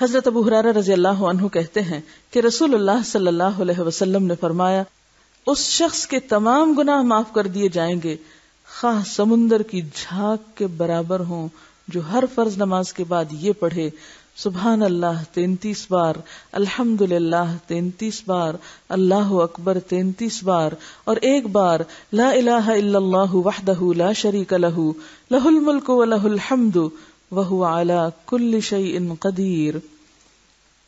حضرت ابو حرارہ رضی اللہ عنہ کہتے ہیں کہ رسول اللہ صلی اللہ علیہ وسلم نے فرمایا، اس شخص کے تمام گناہ معاف کر دیے جائیں گے، خواہ سمندر کی جھاگ کے برابر ہوں، جو ہر فرض نماز کے بعد یہ پڑھے، سبحان اللہ تینتیس بار، الحمد للہ تینتیس بار، اللہ اکبر تینتیس بار، اور ایک بار، لا الہ الا اللہ وحدہ لا شریک لہ لہ الملک و لہ الحمد وہ اعلی کل شعی ان قدیر۔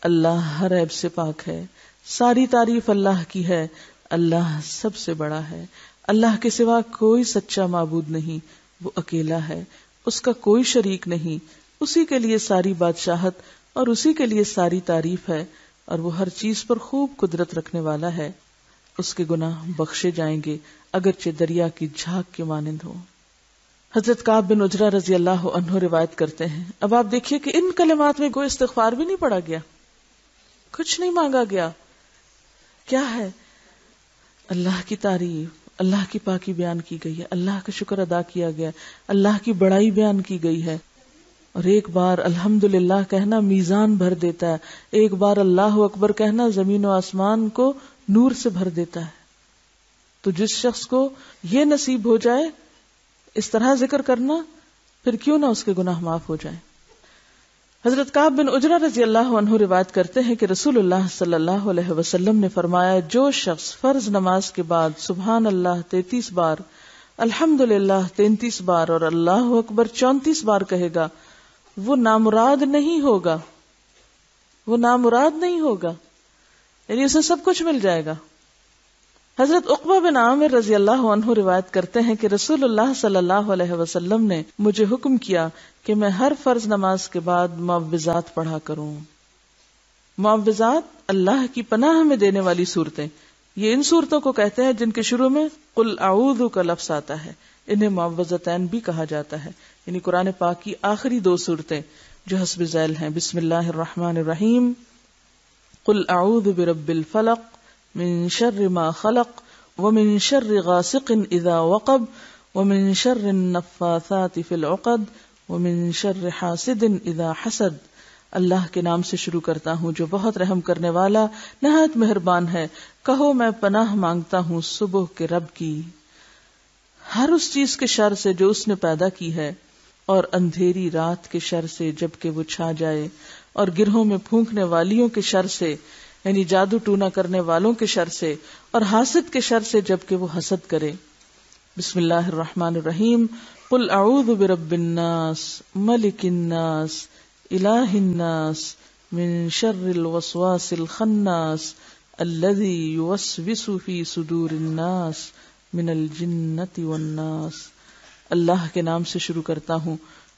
اللہ ہر عیب سے پاک ہے، ساری تعریف اللہ کی ہے، اللہ سب سے بڑا ہے۔ اللہ کے سوا کوئی سچا معبود نہیں، وہ اکیلا ہے، اس کا کوئی شریک نہیں۔ اسی کے لیے ساری بادشاہت اور اسی کے لیے ساری تعریف ہے، اور وہ ہر چیز پر خوب قدرت رکھنے والا ہے۔ اس کے گناہ بخشے جائیں گے، اگرچہ دریا کی جھاگ کے مانند ہو حضرت کاب بن اجرا رضی اللہ عنہ روایت کرتے ہیں۔ اب آپ دیکھیے کہ ان کلمات میں کوئی استغفار بھی نہیں پڑا گیا۔ کچھ نہیں مانگا گیا۔ کیا ہے؟ اللہ کی تعریف، اللہ کی پاکی بیان کی گئی ہے۔ اللہ کا شکر ادا کیا گیا۔ اللہ کی بڑائی بیان کی گئی ہے۔ اور ایک بار الحمد للہ کہنا میزان بھر دیتا ہے۔ ایک بار اللہ اکبر کہنا زمین و آسمان کو نور سے بھر دیتا ہے۔ تو جس شخص کو یہ نصیب ہو جائے اس طرح ذکر کرنا، پھر کیوں نہ اس کے گناہ معاف ہو جائیں۔ حضرت کاب بن اجرا رضی اللہ عنہ روایت کرتے ہیں کہ رسول اللہ صلی اللہ علیہ وسلم نے فرمایا، جو شخص فرض نماز کے بعد سبحان اللہ تینتیس بار الحمد للہ تینتیس بار اور اللہ اکبر چونتیس بار کہے گا، وہ نامراد نہیں ہوگا۔ وہ نامراد نہیں ہوگا۔ یعنی اسے سب کچھ مل جائے گا۔ حضرت اقبا بن عامر رضی اللہ عنہ روایت کرتے ہیں کہ رسول اللہ صلی اللہ علیہ وسلم نے مجھے حکم کیا کہ میں ہر فرض نماز کے بعد معوضات پڑھا کروں۔ معوضات اللہ کی پناہ میں دینے والی صورتیں۔ یہ ان صورتوں کو کہتے ہیں جن کے شروع میں قل اعوذ کا لفظ آتا ہے۔ انہیں معوضتین بھی کہا جاتا ہے۔ یعنی قرآن پاک کی آخری دو صورتیں جو حسب ذیل ہیں۔ بسم اللہ الرحمن الرحیم۔ قل اعوذ برب الفلق۔ من شر ما خلق ومن شر غاسق اذا وقب ومن شر النفاثات في العقد ومن شر حاسد اذا حسد۔ اللہ کے نام سے شروع کرتا ہوں جو بہت رحم کرنے والا، نہایت مہربان ہے۔ کہو میں پناہ مانگتا ہوں صبح کے رب کی۔ ہر اس چیز کے شر سے جو اس نے پیدا کی ہے، اور اندھیری رات کے شر سے جبکہ وہ چھا جائے، اور گرہوں میں پھونکنے والیوں کے شر سے یعنی جادو ٹونا کرنے والوں کے شر سے اور حاسد کے شر سے جبکہ وہ حسد کرے۔ بسم اللہ الرحمن الرحیم۔ قل اعوذ برب الناس، ملک الناس، الہ الناس، من شر الوسواس الخناس الذي يوسوس في صدور الناس من الجنة والناس۔ اللہ کے نام سے شروع کرتا ہوں،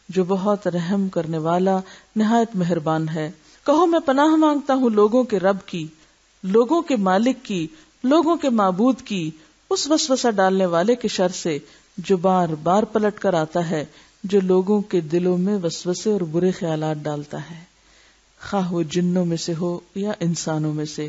جو بہت رحم کرنے والا، نہایت مہربان ہے۔ کہو میں پناہ مانگتا ہوں لوگوں کے رب کی، لوگوں کے مالک کی، لوگوں کے معبود کی، اس وسوسہ ڈالنے والے کے شر سے جو بار بار پلٹ کر آتا ہے، جو لوگوں کے دلوں میں وسوسے اور برے خیالات ڈالتا ہے۔ خواہ وہ جنوں میں سے ہو یا انسانوں میں سے۔